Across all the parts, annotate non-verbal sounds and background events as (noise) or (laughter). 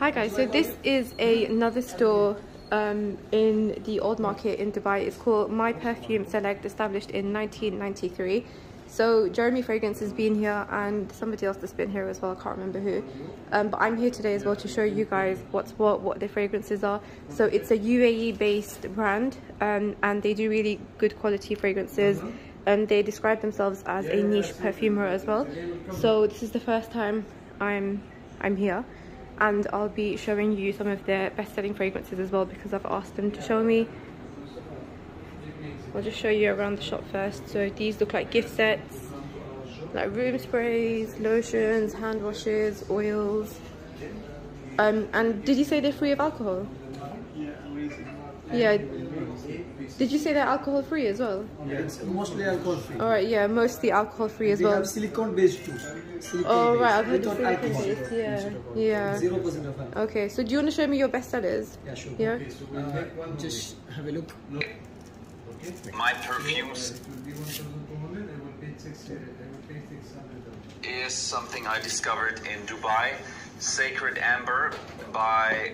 Hi guys, so this is a, another store um, in the old market in Dubai. It's called My Perfume Select, established in 1993. So Jeremy Fragrance has been here and somebody else that's been here as well, I can't remember who. Um, but I'm here today as well to show you guys what's what, what their fragrances are. So it's a UAE based brand um, and they do really good quality fragrances and they describe themselves as a niche perfumer as well. So this is the first time I'm I'm here and I'll be showing you some of their best-selling fragrances as well because I've asked them to show me. I'll just show you around the shop first. So these look like gift sets like room sprays lotions hand washes oils. Um and did you say they're free of alcohol? Yeah did you say they're alcohol free as well Yeah, it's mostly alcohol free. all right yeah mostly alcohol free as we well have silicone based too. Silicone oh right i've heard silicone alcohol. based yeah yeah Zero percent of alcohol. okay so do you want to show me your best sellers Yeah, sure. yeah Uh, just have a look. My perfumes is something I discovered in Dubai. Sacred Amber by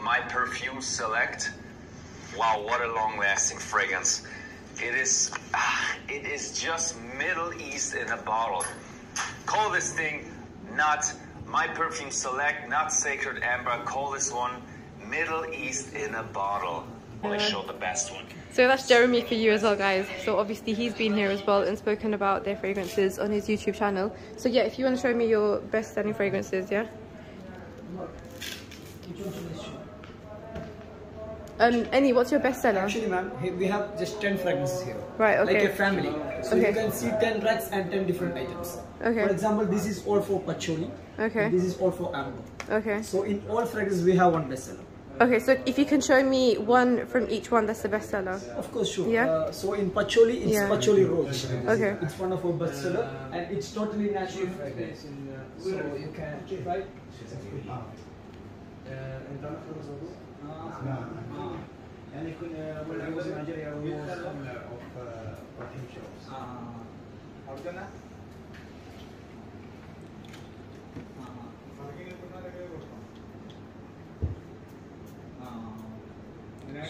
My Perfume Select. Wow, what a long-lasting fragrance! It is, ah, it is just Middle East in a bottle. Call this thing not My Perfume Select, not Sacred Amber. Call this one Middle East in a bottle. Only show the best one. So that's Jeremy for you as well, guys. So obviously he's been here as well and spoken about their fragrances on his YouTube channel. So yeah, if you want to show me your best-selling fragrances, yeah. Um, Any, what's your bestseller? Actually, ma'am, we have just 10 fragrances here. Right, okay. Like a family. So Okay. you can see 10 racks and 10 different items. Okay. For example, this is all for patchouli. Okay. and This is all for amber. Okay. So in all fragrances, we have one bestseller. Okay, so if you can show me one from each one, that's the bestseller. Of course, sure. Yeah. Uh, so in patchouli, it's Yeah. patchouli rose. Okay. It's one of our bestseller, and it's totally natural fragrance. So you can try.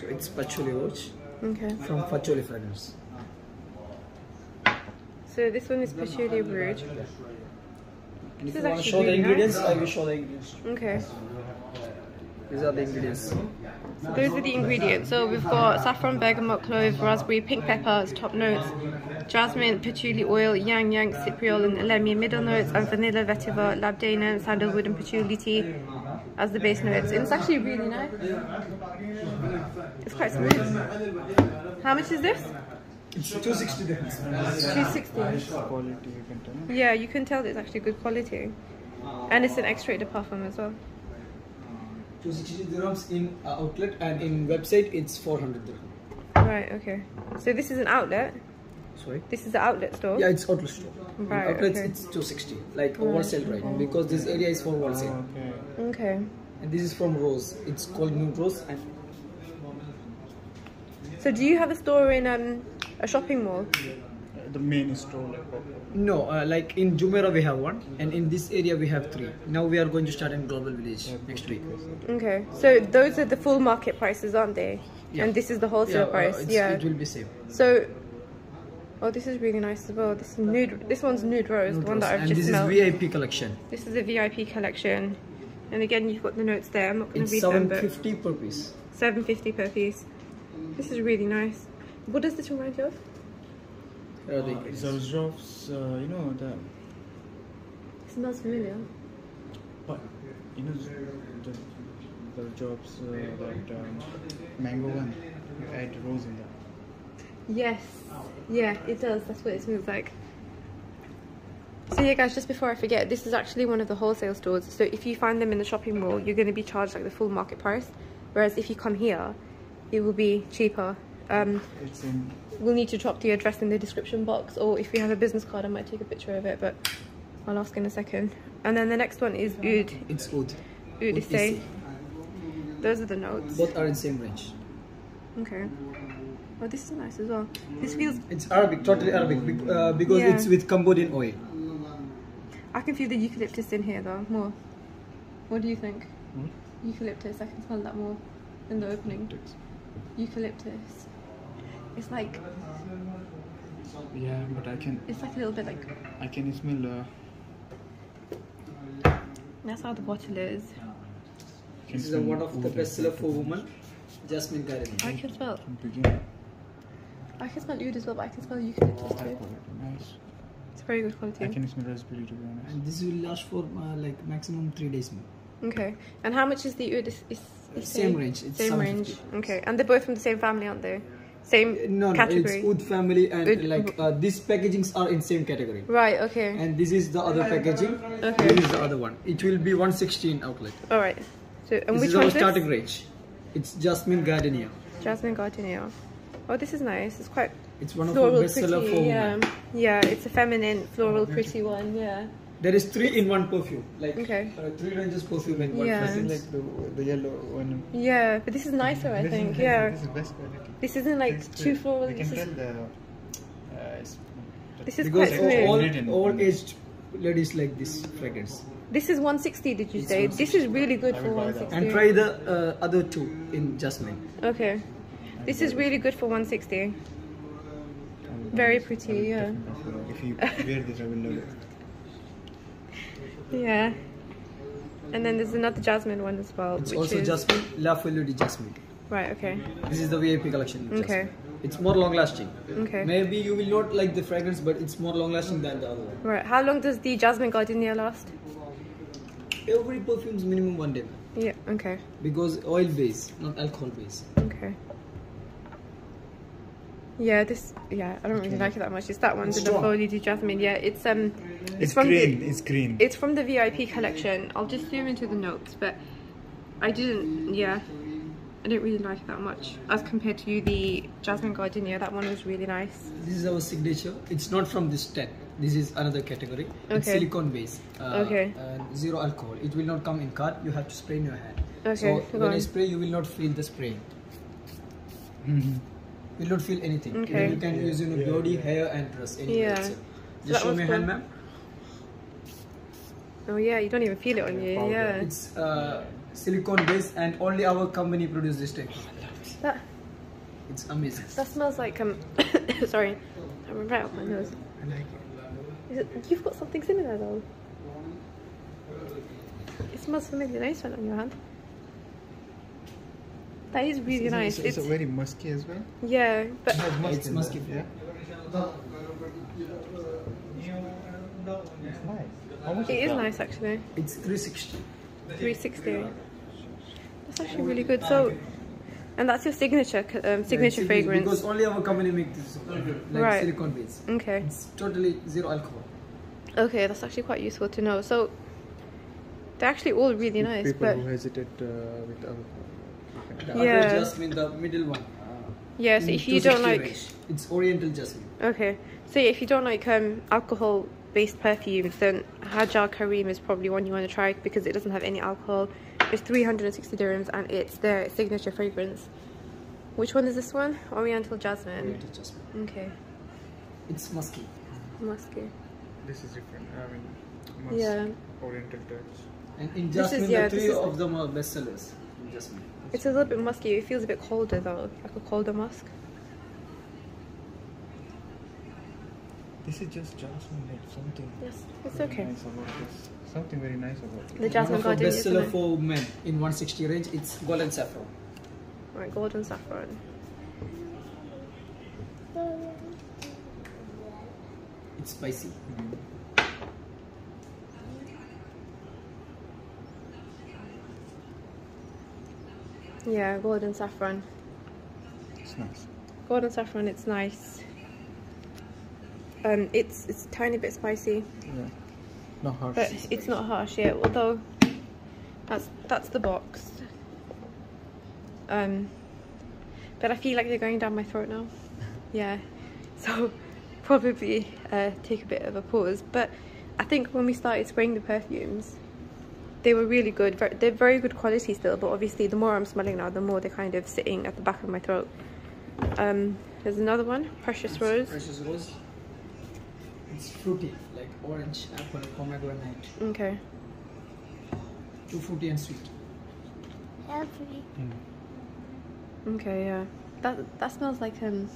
So it's patchouli watch okay. from patchouli fragrance. So this one is patchouli brewed. And this you show the ingredients. I will show the ingredients. Okay. These are the ingredients. So those are the ingredients. So we've got saffron, bergamot, clove, raspberry, pink pepper as top notes, jasmine, patchouli oil, ylang ylang, cypriol, and elemi middle notes, and vanilla, vetiver, labdanum, sandalwood, and patchouli tea as the base notes. And it's actually really nice. It's quite smooth. How much is this? It's 260 dirhams. 260. Yeah, you can tell it's actually good quality. And it's an extrait de parfum as well. 260 dirhams in uh, outlet and in website it's 400 dirham. Right, okay. So this is an outlet. Sorry? This is the outlet store. Yeah, it's outlet store. In Right, outlets okay. it's 260, like wholesale right? Because this area is for wholesale. Okay. And this is from Rose. It's called New Rose and So do you have a store in um, a shopping mall? The main store like proper. no, uh, like in Jumeirah we have one, and in this area we have three. Now we are going to start in Global Village next week. Okay. So those are the full market prices, aren't they? Yeah. And this is the wholesale uh, price. it's- Yeah. it will be same. So Oh, this is really nice as well. This is nude this one's nude rose, New the one Rose. that I've and just this smelled. is VIP collection. This is a VIP collection. And again, you've got the notes there. I'm not going to It's read them, but 750 per piece. 750 per piece. This is really nice. What does this remind you of? Here are the ingredients. Zarzrov's, uh, you know the, It smells familiar. but you know the the jobs uh, that um, mango one. You add rose in that. Yes. Yeah, it does. That's what it smells like. So yeah guys, just before I forget, this is actually one of the wholesale stores. So if you find them in the shopping mall, you're going to be charged like the full market price. Whereas if you come here, it will be cheaper. Um, we'll need to drop the address in the description box or if you have a business card, I might take a picture of it, but I'll ask in a second. And then the next one is Oud. It's oud. Oud Issei. Those are the notes. Both are in same range. Okay. Oh, this is nice as well. This feels, It's Arabic, totally Arabic, uh, because Yeah. it's with Cambodian oil. I can feel the eucalyptus in here though, more. What do you think? What? Eucalyptus. I can smell that more in the opening. Eucalyptus. Eucalyptus. It's like Yeah, but I can it's like a little bit like I can smell. Uh, that's how the bottle is. This is one of the oud bestseller for well. women, Jasmine Garden. I can smell I can smell oud as well, but I can smell eucalyptus High too. nice. It's very good quality. I can smell raspberry to be honest. And this will last for uh, like maximum three days. more. Okay. And how much is the oud? Is, is, is Same the- range, it's Same range. Okay. And they're both from the same family, aren't they? Same Uh, No, no, category. it's wood family and Oud- like uh, these packagings are in same category. Right. Okay. And this is the other packaging. Okay. This is the other one. It will be 116 outlet. All right. So and this which is our this? starting range. It's Jasmine Gardenia. Jasmine Gardenia. Oh, this is nice. It's quite It's one of floral our bestseller pretty. for Yeah. women. Yeah. It's a feminine, floral, pretty one. Yeah. There is three in one perfume. Like Okay. uh, three ranges perfume in one Yeah. I think like the, the yellow one. Yeah, but this is nicer, I This think. nice, Yeah. This is best quality. This isn't like This is too good. This is, the. Uh, this is because quite all, smooth. all, all aged ladies like this fragrance. This is 160, did you It's say? This is really good for will buy that. 160. And try the uh, other two in Jasmine. Okay. This is really good for 160. I will buy Very pretty, yeah. If you wear this, I will love it. Yeah. And then there's another jasmine one as well. It's which also is... Jasmine, La Folie de Jasmine. Right, okay. This is the VIP collection. Okay. It's more long lasting. Okay. Maybe you will not like the fragrance, but it's more long lasting than the other one. Right. How long does the jasmine gardenia last? Every perfume is minimum one day Yeah, okay. because oil base, not alcohol base. Okay. Yeah, this yeah, I don't really like it that much. It's that one, the Strong. Folie de Jasmine. Yeah, it's um It's from green. the It's green. it's from the VIP collection. I'll just zoom into the notes, but I didn't yeah. I didn't really like it that much as compared to the Jasmine Gardenia. That one was really nice. This is our signature. It's not from this set. This is another category. It's Okay. silicone base. Uh, Okay. And zero alcohol. It will not come in card. You have to spray in your hand. Okay, So go when I spray, you will not feel the spray. Mhm. (laughs) You will not feel anything. Okay. You can use in your body, hair, and dress. Anywhere Yeah. itself. that Just show me your hand, ma'am. Oh yeah, you don't even feel it on you. Powder. Yeah. It's uh, silicone base, and only our company produces this type. That It's amazing. that smells like um. (coughs) sorry, I'm right up my nose. I like it. Is it, you've got something similar though. It smells familiar. Nice one on your hand. That is really It's, nice. it's, It's, it's very musky as well. yeah, but It has musk It's musky. Yeah. It's nice. How much it is that? nice actually. It's 360. 360. That's actually really good. So, and that's your signature um, signature Yeah, fragrance. Because only our company makes this, like Right. silicone base. Okay. It's totally zero alcohol. Okay, that's actually quite useful to know. So, they're actually all really nice, People but who hesitate uh, with alcohol. The Yeah. other jasmine, the middle one. yeah. So if you don't like, range. it's Oriental jasmine. okay, so yeah, if you don't like um alcohol-based perfumes, then Hajar Kareem is probably one you want to try because it doesn't have any alcohol. It's 360 dirhams and it's their signature fragrance. Which one is this one? Oriental Jasmine. Oriental jasmine. Okay, It's musky. musky. This is different. I mean, musk, Yeah. Oriental touch. And in This is- jasmine, yeah, the three of them are bestsellers. In jasmine. It's a little bit musky. It feels a bit colder though, like a colder musk. This is just jasmine. Like something. Yes, it's okay. Nice about this. Something very nice about it. The jasmine One of our garden, isn't bestseller for men in 160 range. It's golden saffron. Right, golden saffron. It's spicy. Mm-hmm. Yeah, golden saffron. It's nice. Golden saffron, it's nice. Um, it's it's a tiny bit spicy, Yeah. Not harsh. but it's not harsh yet. Although that's that's the box. Um, but I feel like they're going down my throat now. (laughs) Yeah, so probably uh, take a bit of a pause. But I think when we started spraying the perfumes, they were really good. They're very good quality still, but obviously the more I'm smelling now, the more they're kind of sitting at the back of my throat. Um, there's another one, Precious Rose. Precious rose. It's fruity, like orange, apple, pomegranate. Okay. too fruity and sweet. Every. Okay, yeah. That that smells like um.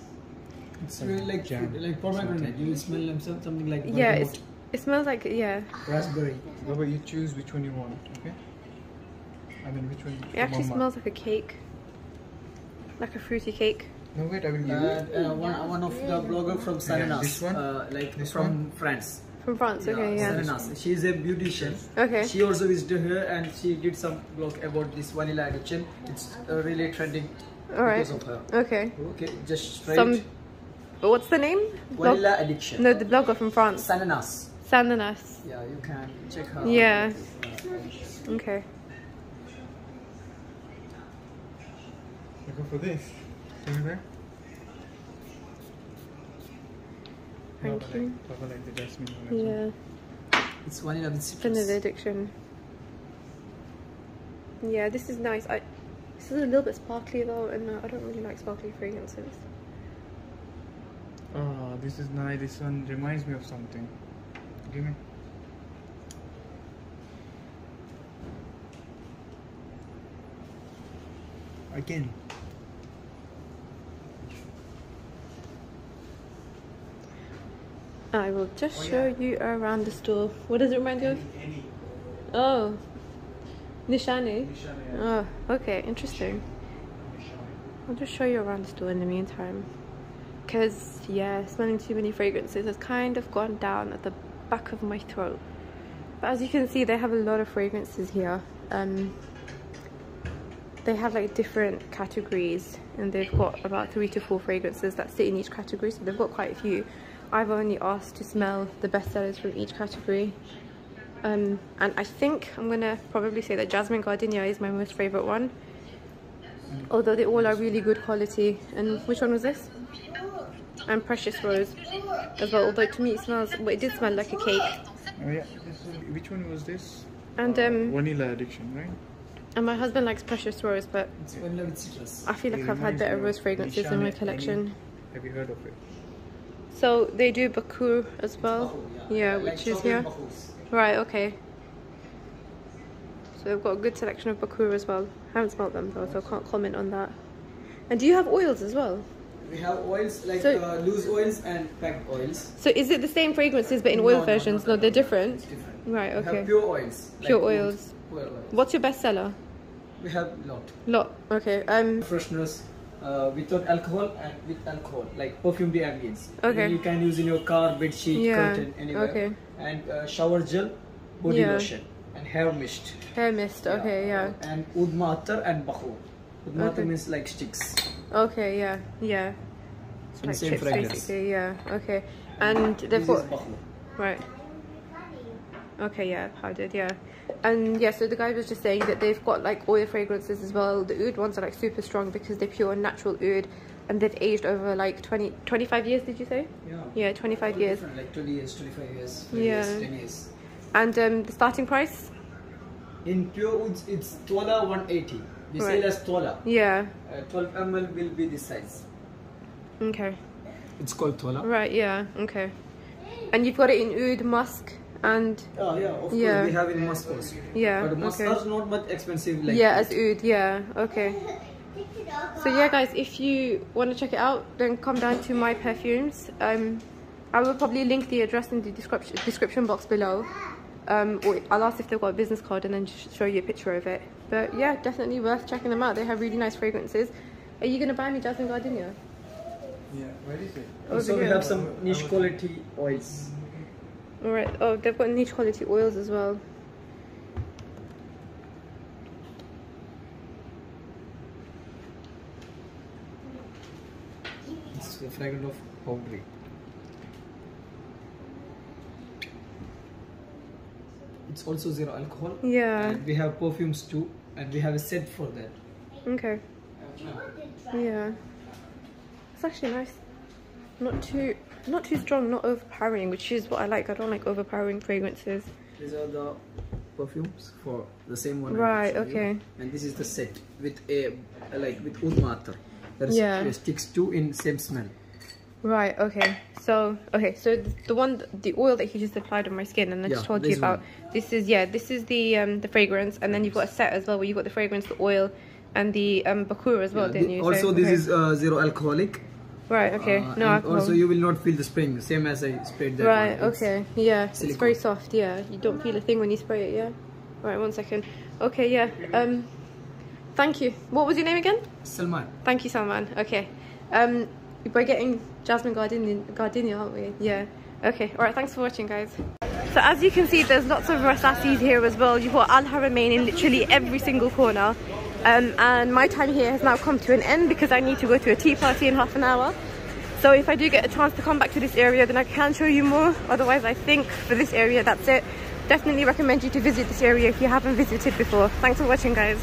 It's really like jam. fruit, like pomegranate. You will smell something like Yeah, it's, it smells like yeah. raspberry. Baba, you choose which one you want, okay? I mean, which one? It actually Mama? smells like a cake, like a fruity cake. No, wait, I will give you. Uh, one, one of the blogger from Sananas, this one? uh, like This from one? France. From France, okay, yeah. Sananas. She is a beautician. Okay. She also visited here and she did some blog about this vanilla addiction. It's uh, really trending All right. because of her. Okay. Okay, just straight. Some. What's the name? Blog- vanilla addiction. No, the blogger from France. Sananas. Sandanas. Yeah, you can check her. Yeah. Okay. You go for this. Give me that. Thank Baba you. Like, Baba like the jasmine one. as well. Yeah. it's vanilla with citrus. Vanilla addiction. Yeah, this is nice. I. This is a little bit sparkly though, and uh, I don't really like sparkly fragrances. Oh, this is nice. This one reminds me of something. Give me. Again. I will just oh, show you around the store. What does it remind you of? Any. Oh, Nishane. Nishane, Oh, okay, interesting. I'll just show you around the store in the meantime. Because, yeah, smelling too many fragrances has kind of gone down at the back of my throat. But as you can see, they have a lot of fragrances here. Um, they have like different categories and they've got about three to four fragrances that sit in each category. So they've got quite a few. I've only asked to smell the best sellers from each category. Um, and I think I'm gonna probably say that Jasmine Gardenia is my most favorite one. Although they all are really good quality. And which one was this? And Precious Rose as well. Although to me it smells, well, it did smell like a cake. Oh yeah. This is, which one was this? And Uh, um, vanilla addiction, right? and my husband likes Precious Rose, but It's vanilla with citrus. I feel like It I've had better rose fragrances in my collection. Have you heard of it? So they do Bakhoor as well. Yeah, which is here. Right, okay. So they've got a good selection of Bakhoor as well. I haven't smelled them though, so I can't comment on that. And do you have oils as well? We have oils like So- uh, loose oils and packed oils. So is it the same fragrances but in oil no, versions? no, No, no, they're different. It's different. Right, We okay. have pure oils. like Pure wood, oils. Pure oils. What's your best seller? We have lot. Lot. Okay. Um. Fresheners uh, without alcohol and with alcohol, like perfume de ambience. Okay. You can use in your car, bed sheet, Yeah, curtain, anywhere. okay. And uh, shower gel, body Yeah. lotion, and hair mist. Hair mist. Okay. Yeah. And oud maatar and bahu. Oud maatar Okay. means like sticks. Okay. Yeah. Yeah. It's Like same chips, fragrance. basically. Yeah. Okay. And they've got right. Okay. Yeah. Powdered. Yeah. And yeah, so the guy was just saying that they've got like oil fragrances as well. The oud ones are like super strong because they're pure natural oud and they've aged over like 20, 25 years, did you say? Yeah. Yeah, 25 All years. Like 20 years, 25 years, 5 Yeah. years, 10 years. And um, the starting price? In pure woods, it's Tola 180. We Right. sell as Tola. Yeah. Uh, 12 ml will be this size. Okay. It's called Tola. Right, yeah, okay. And you've got it in oud, musk, and Oh yeah, of Yeah. course we have in musk also. yeah, But musk okay. are not much expensive like Yeah, as oud, yeah, okay. So yeah, guys, if you want to check it out, then come down to my perfumes. Um, I will probably link the address in the description description box below. Um, or I'll ask if they've got a business card and then just show you a picture of it. But yeah, definitely worth checking them out. They have really nice fragrances. Are you gonna buy me Jasmine Gardenia? Yeah. Where is it? Also Over we have some niche quality oils. All right. Oh, they've got niche quality oils as well. It's the fragrance of powdery. It's also zero alcohol. Yeah. And we have perfumes too, and we have a set for that. Okay. Yeah. It's actually nice. Not too not too strong, not overpowering, which is what I like. I don't like overpowering fragrances. These are the perfumes for the same one. Right, showed you. okay. And this is the set with a like with oud maatar. There's Yeah. sticks two in same smell. Right, okay. So, okay, so the, the one, the oil that he just applied on my skin and I just told you about, one. this is, yeah, this is the um, the fragrance, and then you've got a set as well where you've got the fragrance, the oil, and the um, bakura as well, Yeah, didn't you? also, So- this okay. is uh, zero alcoholic. Right, okay. Uh, no alcohol. Also, you will not feel the spring, same as I sprayed that. Right, okay. Yeah, it's very soft, yeah. You don't feel a thing when you spray it, yeah? Right, one second. Okay, yeah. Um, thank you. What was your name again? Salman. Thank you, Salman. Okay. Um, we're getting Jasmine Gardenia, Gardenia, aren't we? Yeah. Okay. All right. Thanks for watching, guys. So as you can see, there's lots of Rasasis here as well. You've got Al Haramain in literally every single corner. Um, and my time here has now come to an end because I need to go to a tea party in half an hour. So if I do get a chance to come back to this area, then I can show you more. Otherwise, I think for this area, that's it. Definitely recommend you to visit this area if you haven't visited before. Thanks for watching, guys.